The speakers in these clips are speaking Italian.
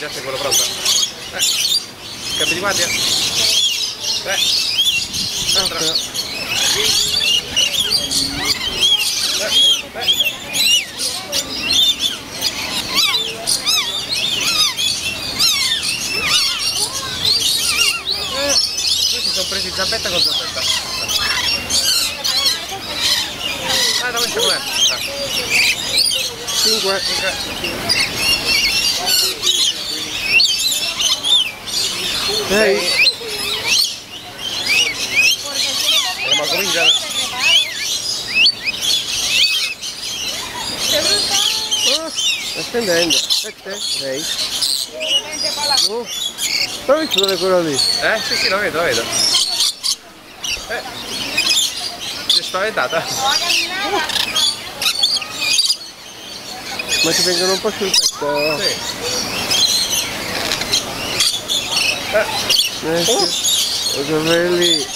già c'è quello pronto. Eh. Cambio di guardia. Eh. Altro. Eh. Eh. Eh. Questi sono presi zampetta con zampetta. Ah, dove c'è com'è? Ah. 5 Sei. 6 Eh, ma comincia. oh, sta scendendo 7 6 oh. l'ho visto dove è quello lì Eh? Sì, sì, lo vedo, lo vedo. Eh. Si è spaventata? ma ti vengono un po' sul petto Eh. sì. i capelli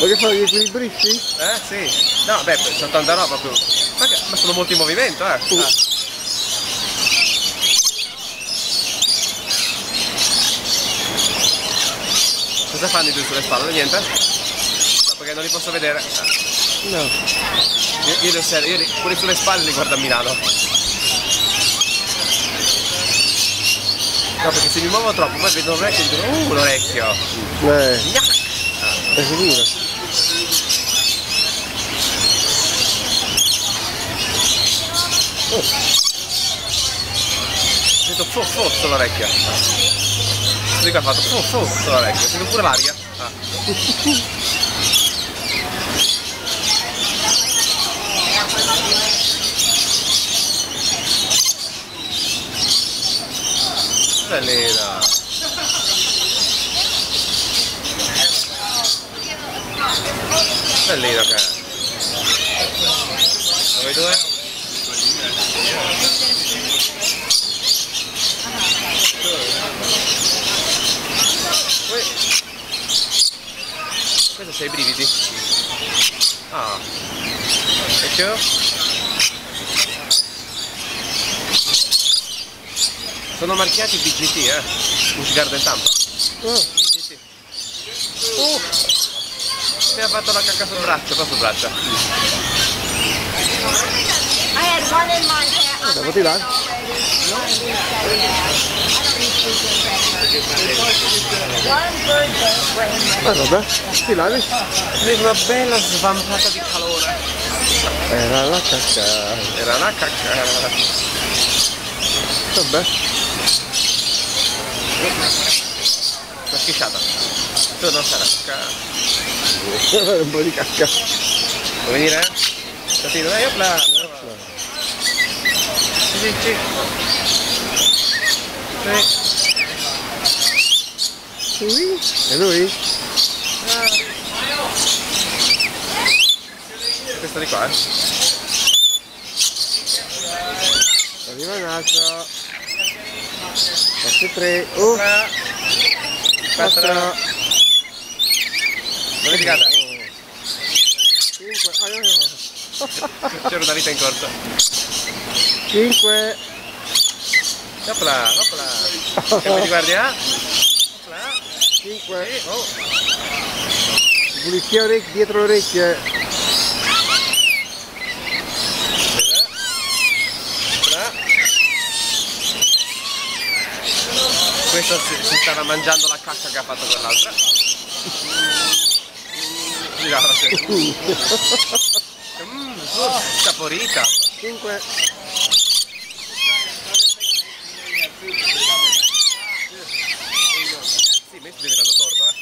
ma che fanno gli equilibristi? Eh, sì. No, beh, sono tanta roba proprio. Ma, che- ma sono molto in movimento, eh. Uh. Ah. Cosa fanno i due sulle spalle? Niente? No, perché non li posso vedere. No Io, io li osservo, io li, quelli sulle spalle li guardo a Milano. No, perché se mi muovo troppo poi vedo un orecchio e dico, uh, l'orecchio. eh, è sicuro Oh. Sento fu fu sull'orecchio. Lui che ha fatto fu fu sull'orecchio, sento pure l'aria. Ah. Bellina. Bellino che è. Dove i due? Ui. Questo c'è i brividi. Ah. E tu? Sono marchiati BGT, eh. Musica del Tampa. oh, BGT. Uh. Mi ha fatto la cacca sul braccio, qua sul braccio. I had one in va? One bird don't rain. ma vabbè ti lavi? Vedi una bella svampata di calore. era la cacca Era una cacca. vabbè Una schisciata. Tu non la cacca. un po' di cacca Vuoi venire? Catino, dai, opla. Sì, sì. Sì. Ui, è lui? Questo di qua, eh. arriva Nacho forse 3 oh, Opla. Quattro. 4 Non litigate. 5 ah, C'era una vita in corso. 5 Opla, opla. Cambio di guardia. Opla. 5 Sì, oh. pulizia orecchie dietro le orecchie Questo si, stava mangiando la cacca che ha fatto quell'altra. Mmm, saporita. 5 Sì, mi sto diventando sordo, eh.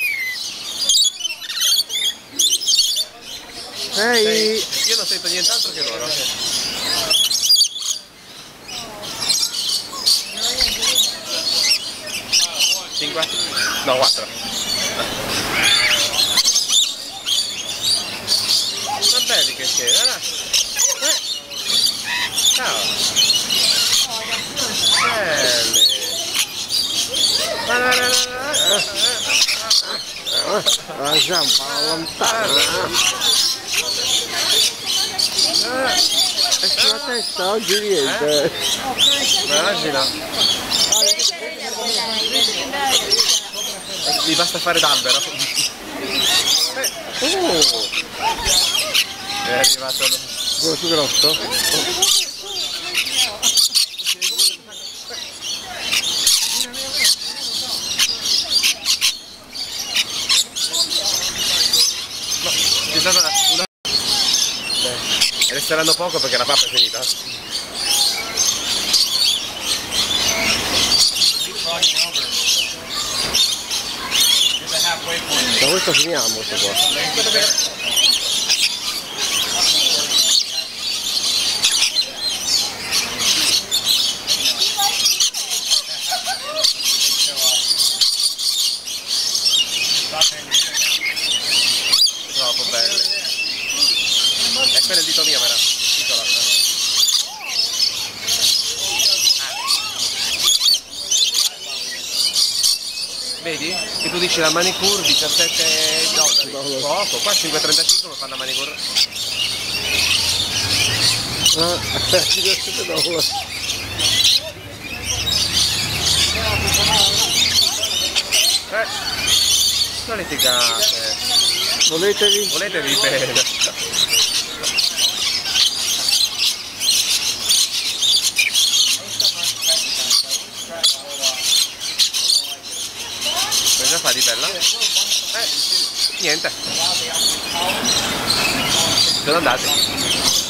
6 Io non sento nient'altro che loro. Cinque? No, quattro. Ma belli che siete, guarda. Eh. Ciao. Belli. Ma la la la la. la zampa lontana Ah. E sulla testa oggi niente. Gli basta fare d'albero. Oh, È arrivato. lo- quello più grosso? C'è stata una... Beh, resteranno poco perché la pappa è finita. Questo finiamo questo qua. Troppo belle. E quello è il dito mio, tu dici la manicure 17 dollari. Poco, qua 5,35 lo fanno la manicure. Ah, 17 dollari. Eh. Non litigate. Voletevi? Voletevi bene. Cosa fa di bella? Eh, niente. Sono andati.